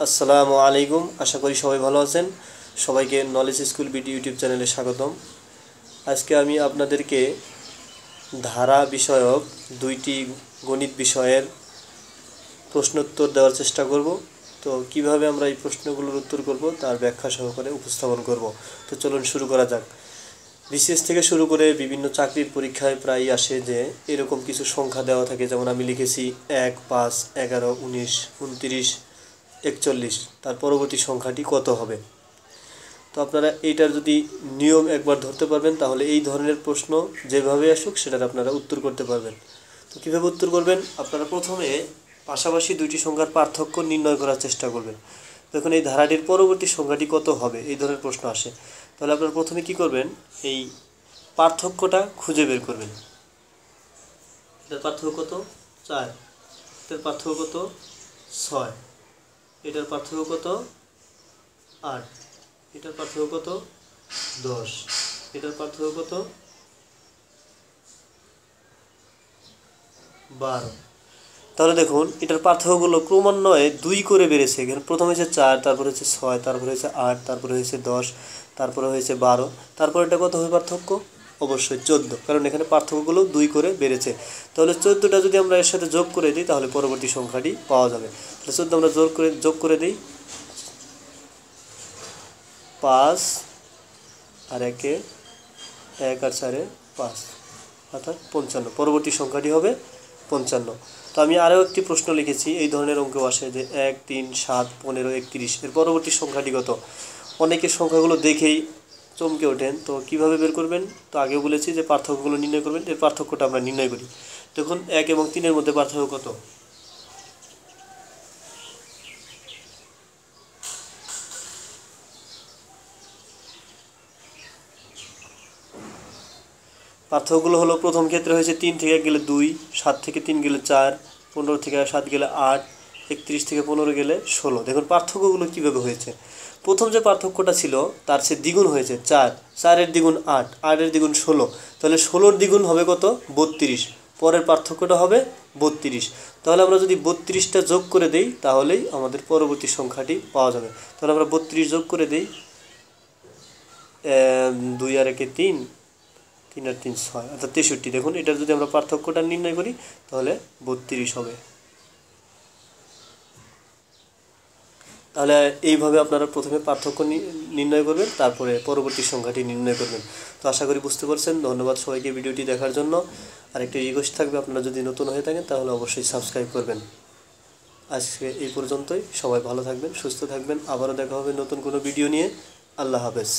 আসসালামু আলাইকুম। আশা করি সবাই ভালো আছেন। সবাইকে নলেজ স্কুল বিডি ইউটিউব চ্যানেলে স্বাগতম। আজকে আমি আপনাদেরকে ধারা বিষয়ক দুইটি গণিত বিষয়ের প্রশ্নোত্তর দেওয়ার চেষ্টা করব। তো কীভাবে আমরা এই প্রশ্নগুলোর উত্তর করব তার ব্যাখ্যা সহকারে উপস্থাপন করব। তো চলুন শুরু করা যাক। বিসিএস থেকে শুরু করে বিভিন্ন চাকরির পরীক্ষায় প্রায়ই আসে যে এরকম কিছু সংখ্যা দেওয়া থাকে। যেমন আমি লিখেছি এক, পাঁচ, এগারো, উনিশ, উনতিরিশ একচল্লিশ, তার পরবর্তী সংখ্যাটি কত হবে? তো আপনারা এইটার যদি নিয়ম একবার ধরতে পারবেন, তাহলে এই ধরনের প্রশ্ন যেভাবে আসুক, সেটার আপনারা উত্তর করতে পারবেন। তো কীভাবে উত্তর করবেন? আপনারা প্রথমে পাশাপাশি দুইটি সংখ্যার পার্থক্য নির্ণয় করার চেষ্টা করবেন। দেখুন, এই ধারাটির পরবর্তী সংখ্যাটি কত হবে? এই ধরনের প্রশ্ন আসে। তাহলে আপনারা প্রথমে কি করবেন? এই পার্থক্যটা খুঁজে বের করবেন। এটার পার্থক্য কত? চার। এটার পার্থক্য কত? ছয়। এটার পার্থক্য কত? আট। এটার পার্থক্য কত? দশ। এটার পার্থক্য কত? বারো। তাহলে দেখুন, এটার পার্থক্যগুলো ক্রমান্বয়ে দুই করে বেড়েছে। এখানে প্রথমে হয়েছে চার, তারপরে হচ্ছে ছয়, তারপরে হয়েছে আট, তারপরে হয়েছে দশ, তারপরে হয়েছে বারো। তারপরে এটা কত হবে পার্থক্য? অবশ্যই চোদ্দ। কারণ এখানে পার্থক্যগুলো দুই করে বেড়েছে। তাহলে চোদ্দোটা যদি আমরা এর সাথে যোগ করে দিই, তাহলে পরবর্তী সংখ্যাটি পাওয়া যাবে। তাহলে চোদ্দ আমরা যোগ করে যোগ করে দিই। পাঁচ আর একে এক আর চারে পাঁচ, অর্থাৎ পঞ্চান্ন। পরবর্তী সংখ্যাটি হবে পঞ্চান্ন। তো আমি আরও একটি প্রশ্ন লিখেছি, এই ধরনের অঙ্ক আসে যে এক, তিন, সাত, পনেরো, একত্রিশ। এর পরবর্তী সংখ্যাটি কত? অনেকের সংখ্যাগুলো দেখেই চমকে ওঠেন। তো কীভাবে বের করবেন? তো আগে বলেছি যে পার্থক্যগুলো নির্ণয় করবেন এর পার্থক্যটা আমরা নির্ণয় করি। দেখুন, এক এবং তিনের মধ্যে পার্থক্য কত? পার্থক্যগুলো হলো, প্রথম ক্ষেত্রে হয়েছে তিন থেকে গেলে দুই, সাত থেকে তিন গেলে চার, পনেরো থেকে সাত গেলে আট একত্রিশ থেকে পনেরো গেলে ষোলো। দেখুন, পার্থক্যগুলো কীভাবে হয়েছে? প্রথম যে পার্থক্যটা ছিল, তার সে দ্বিগুণ হয়েছে, চার। চারের দ্বিগুণ আট, আটের দ্বিগুণ ষোলো। তাহলে ষোলোর দ্বিগুণ হবে কত? বত্রিশ। পরের পার্থক্যটা হবে বত্রিশ। তাহলে আমরা যদি বত্রিশটা যোগ করে দেই, তাহলেই আমাদের পরবর্তী সংখ্যাটি পাওয়া যাবে। তাহলে আমরা বত্রিশ যোগ করে দিই দুই আর একে তিন তিন আর তিন ছয়, অর্থাৎ তেষট্টি। দেখুন, এটার যদি আমরা পার্থক্যটা নির্ণয় করি, তাহলে বত্রিশ হবে। তাহলে এইভাবে আপনারা প্রথমে পার্থক্য নির্ণয় করবেন, তারপরে পরবর্তী সংখ্যাটি নির্ণয় করবেন। তো আশা করি বুঝতে পারছেন। ধন্যবাদ সবাইকে ভিডিওটি দেখার জন্য। আর একটি রিকোয়েস্ট থাকবে, আপনারা যদি নতুন হয়ে থাকেন তাহলে অবশ্যই সাবস্ক্রাইব করবেন। আজকে এই পর্যন্তই। সবাই ভালো থাকবেন, সুস্থ থাকবেন। আবারও দেখা হবে নতুন কোনো ভিডিও নিয়ে। আল্লাহ হাফেজ।